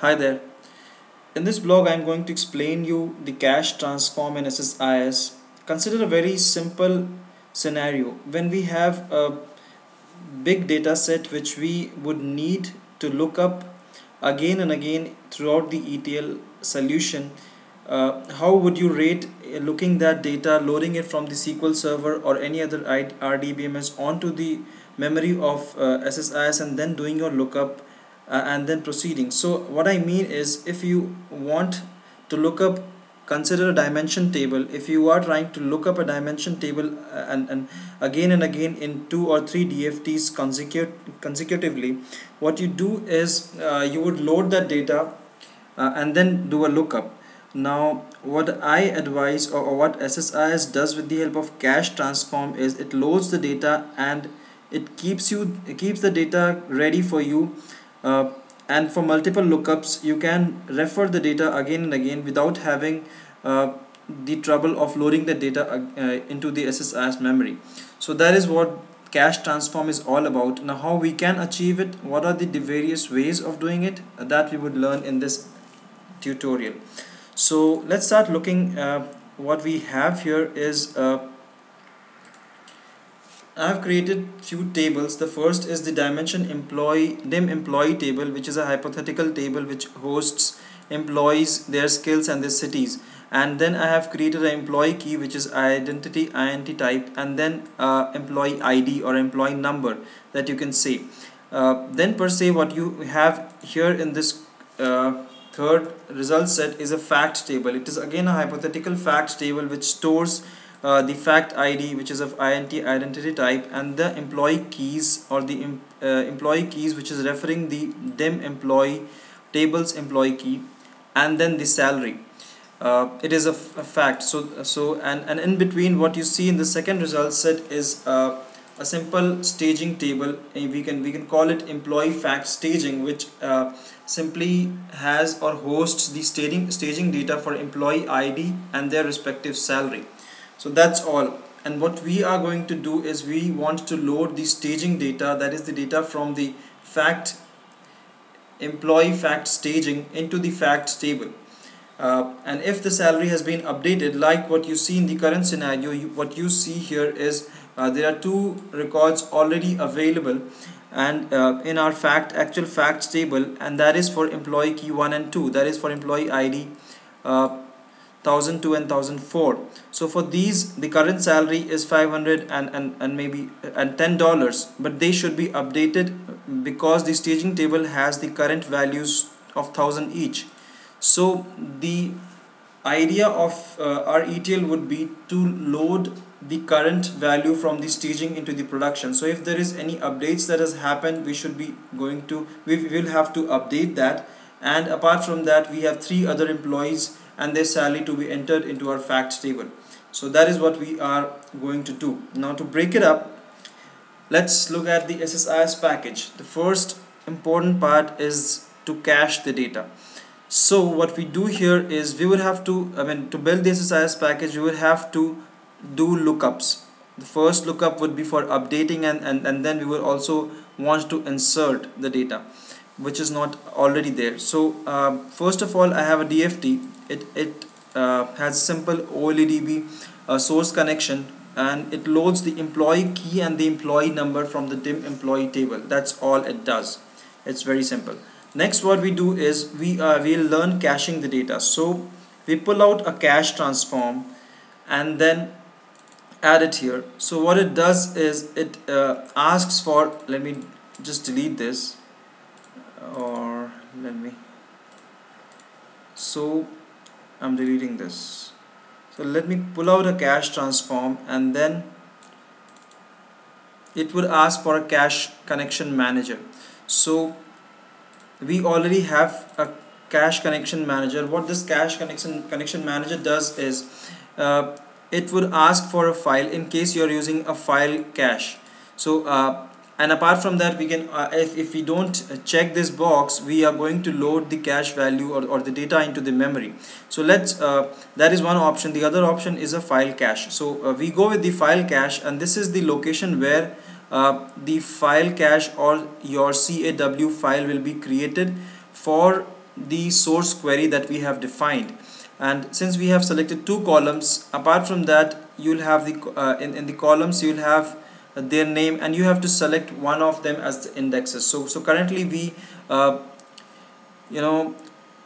Hi there. In this blog, I'm going to explain you the cache transform in SSIS. Consider a very simple scenario when we have a big data set which we would need to look up again and again throughout the ETL solution. Uh, how would you rate looking that data, loading it from the SQL Server or any other RDBMS onto the memory of uh, SSIS and then doing your lookup uh, and then proceeding. So what I mean is if you want to look up consider a dimension table. If you are trying to look up a dimension table uh, and, and again and again in two or three DFTs consecut consecutively what you do is uh, you would load that data uh, and then do a lookup. Now what I advise or, or what SSIS does with the help of cache transform is it loads the data and it keeps you it keeps the data ready for you uh, and for multiple lookups you can refer the data again and again without having uh, the trouble of loading the data uh, into the SSIS memory. So that is what cache transform is all about. Now how we can achieve it what are the various ways of doing it that we would learn in this tutorial. So let's start looking uh, what we have here is uh, I have created few tables. The first is the dimension employee dim employee table, which is a hypothetical table which hosts employees, their skills and their cities. And then I have created an employee key, which is identity int type, and then uh, employee ID or employee number that you can say. Uh, then per se, what you have here in this uh, third result set is a fact table. It is again a hypothetical fact table which stores uh, the fact ID which is of INT identity type and the employee keys or the uh, employee keys which is referring the dim employee tables employee key and then the salary. Uh, it is a, fact. So so and, and in between what you see in the second result set is uh, a simple staging table. We can we can call it employee fact staging which uh, simply has or hosts the staging staging data for employee ID and their respective salary so that's all. And what we are going to do is we want to load the staging data that is the data from the fact employee fact staging into the fact table. Uh, and if the salary has been updated like what you see in the current scenario you, what you see here is uh, there are two records already available and uh, in our fact actual facts table and that is for employee key 1 and 2 that is for employee ID uh, 1002 and 1004 so for these the current salary is 500 and, and, and maybe and $10 but they should be updated because the staging table has the current values of 1000 each. So the idea of uh, our ETL would be to load the current value from the staging into the production. So if there is any updates that has happened we should be going to we will have to update that. And apart from that we have three other employees and their salary to be entered into our facts table. So that is what we are going to do. Now to break it up let's look at the SSIS package. The first important part is to cache the data. So what we do here is we would have to I mean to build the SSIS package we would have to do lookups. The first lookup would be for updating and, and, and then we will also want to insert the data which is not already there. So uh, first of all I have a DFT it, it uh, has simple OLEDB uh, source connection and it loads the employee key and the employee number from the dim employee table. That's all it does. It's very simple. Next what we do is we uh, will learn caching the data. So we pull out a cache transform and then add it here. So what it does is it uh, asks for let me just delete this or let me so I'm deleting this. So let me pull out a cache transform and then it would ask for a cache connection manager. So we already have a cache connection manager. What this cache connection connection manager does is uh, it would ask for a file in case you're using a file cache. So uh, and apart from that we can uh, if, if we don't check this box we are going to load the cache value or, or the data into the memory. So let's uh, that is one option. The other option is a file cache. So uh, we go with the file cache and this is the location where uh, the file cache or your CAW file will be created for the source query that we have defined. And since we have selected two columns apart from that you'll have the uh, in, in the columns you'll have their name and you have to select one of them as the indexes. So so currently we uh, you know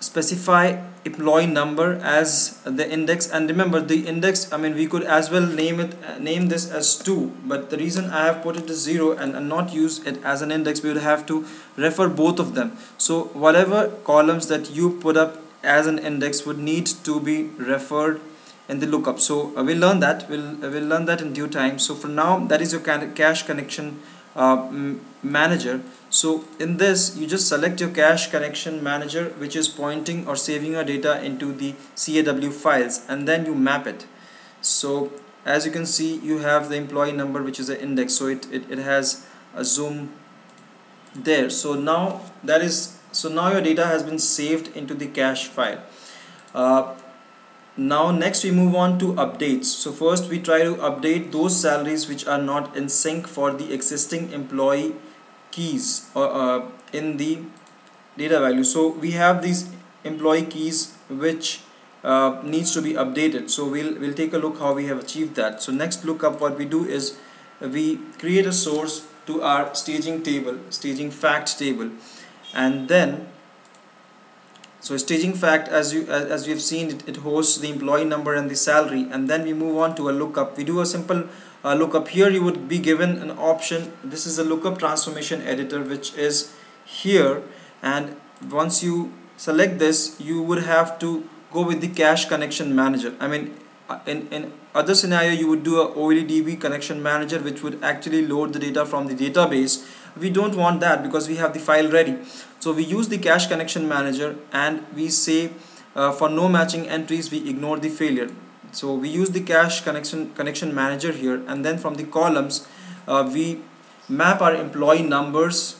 specify employee number as the index. And remember the index I mean we could as well name it name this as 2 but the reason I have put it as 0 and, and not use it as an index we would have to refer both of them. So whatever columns that you put up as an index would need to be referred in the lookup so uh, we'll learn that. We'll uh, we'll learn that in due time. So for now that is your cache connection uh, manager. So in this you just select your cache connection manager which is pointing or saving your data into the CAW files and then you map it. So as you can see you have the employee number which is an index. So it, it, it has a zoom there. So now that is so now your data has been saved into the cache file. Uh, now next we move on to updates. So first we try to update those salaries which are not in sync for the existing employee keys uh, uh, in the data value. So we have these employee keys which uh, needs to be updated. So we'll we'll take a look how we have achieved that. So next look up what we do is we create a source to our staging table staging fact table. And then so staging fact as you as, we have seen it, it hosts the employee number and the salary and then we move on to a lookup. We do a simple uh, lookup. Here you would be given an option. This is a lookup transformation editor which is here and once you select this you would have to go with the cache connection manager. I mean uh, in, in other scenario you would do a OLEDB connection manager which would actually load the data from the database we don't want that because we have the file ready. So we use the cache connection manager and we say uh, for no matching entries we ignore the failure. So we use the cache connection connection manager here and then from the columns uh, we map our employee numbers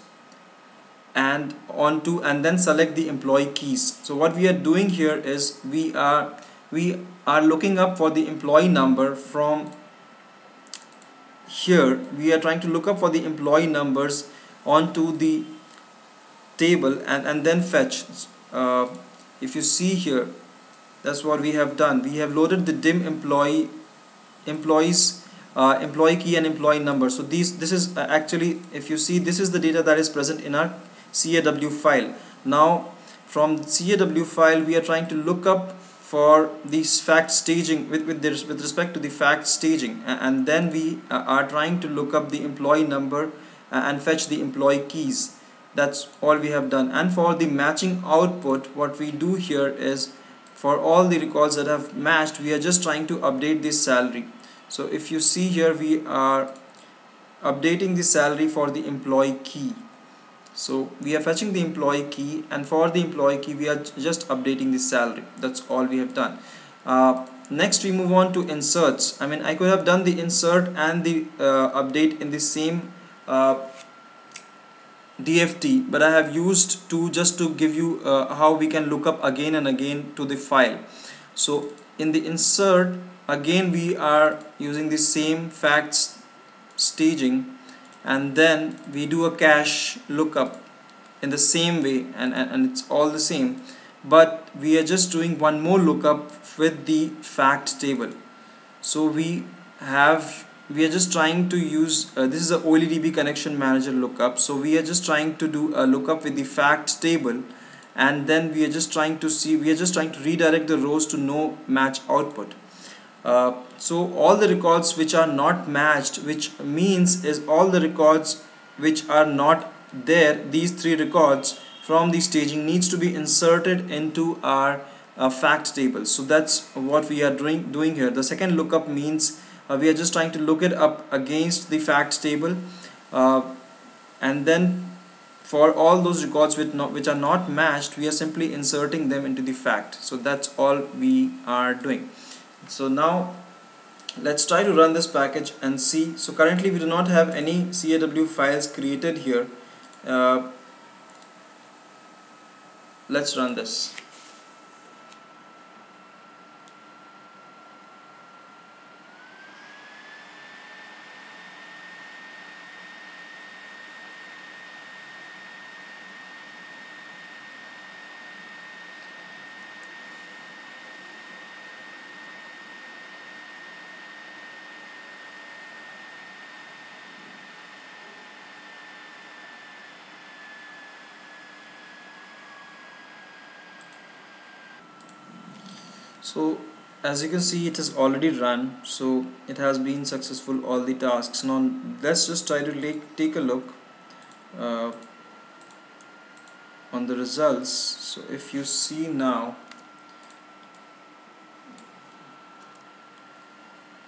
and onto and then select the employee keys. So what we are doing here is we are we are looking up for the employee number from here we are trying to look up for the employee numbers onto the table and, and then fetch. Uh, if you see here that's what we have done. We have loaded the dim employee employees uh, employee key and employee number. So these this is uh, actually if you see this is the data that is present in our CAW file. Now from CAW file we are trying to look up for these fact staging with with, this, with respect to the fact staging and then we uh, are trying to look up the employee number uh, and fetch the employee keys. That's all we have done. And for the matching output what we do here is for all the records that have matched we are just trying to update this salary. So if you see here we are updating the salary for the employee key so we are fetching the employee key and for the employee key we are just updating the salary. That's all we have done. Uh, next we move on to inserts. I mean I could have done the insert and the uh, update in the same uh, DFT but I have used to just to give you uh, how we can look up again and again to the file. So in the insert again we are using the same facts staging and then we do a cache lookup in the same way and, and, and it's all the same. But we are just doing one more lookup with the fact table. So we have we are just trying to use uh, this is a OLEDB connection manager lookup. So we are just trying to do a lookup with the fact table. And then we are just trying to see we are just trying to redirect the rows to no match output uh, so all the records which are not matched which means is all the records which are not there these three records from the staging needs to be inserted into our uh, fact table. So that's what we are doing doing here. The second lookup means uh, we are just trying to look it up against the fact table uh, and then for all those records which, not, which are not matched we are simply inserting them into the fact. So that's all we are doing so now let's try to run this package and see. So currently we do not have any CAW files created here. Uh, let's run this so as you can see it has already run. So it has been successful all the tasks. Now let's just try to take a look uh, on the results. So if you see now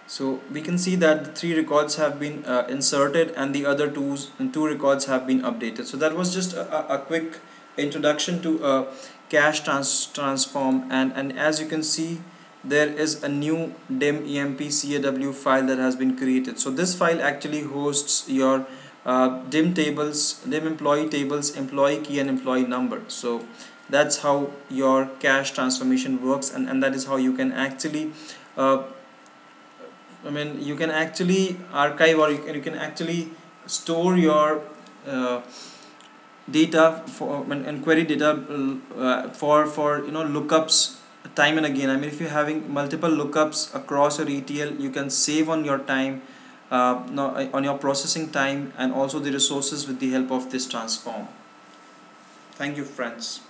so we can see that the three records have been uh, inserted and the other two two records have been updated. So that was just a, a quick introduction to a cache trans transform and and as you can see there is a new dim emp caw file that has been created. So this file actually hosts your uh, dim tables dim employee tables employee key and employee number. So that's how your cache transformation works and, and that is how you can actually uh, I mean you can actually archive or you can, you can actually store your uh, data for and query data uh, for for you know lookups time and again. I mean if you're having multiple lookups across your ETL you can save on your time uh, on your processing time and also the resources with the help of this transform. Thank you friends